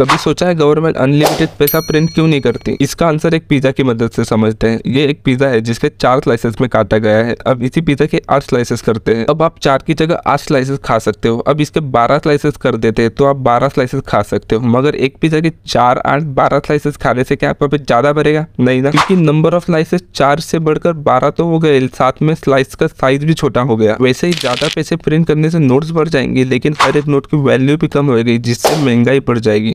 कभी सोचा है गवर्नमेंट अनलिमिटेड पैसा प्रिंट क्यों नहीं करती? इसका आंसर एक पिज्जा की मदद से समझते हैं। ये एक पिज्जा है जिसके चार स्लाइसेस में काटा गया है। अब इसी पिज्जा के आठ स्लाइसेस करते हैं। अब आप चार की जगह आठ स्लाइसेस खा सकते हो। अब इसके बारह स्लाइसेस कर देते हैं तो आप बारह स्लाइसेस खा सकते हो। मगर एक पिज्जा के चार, आठ, बारह स्लाइसेस खाने से क्या आपका पेट ज़्यादा बढ़ेगा? नहीं ना। क्योंकि नंबर ऑफ़ स्लाइसेस चार से बढ़कर बारह तो हो गए। साथ में स्लाइस का साइज़ भी छोटा हो गया। वैसे ही ज़्यादा पैसे प्रिंट करने से नोट्स बढ़ जाएँगे, लेकिन हर एक नोट की वैल्यू भी कम होगी जिससे महँगाई बढ़ जाएगी।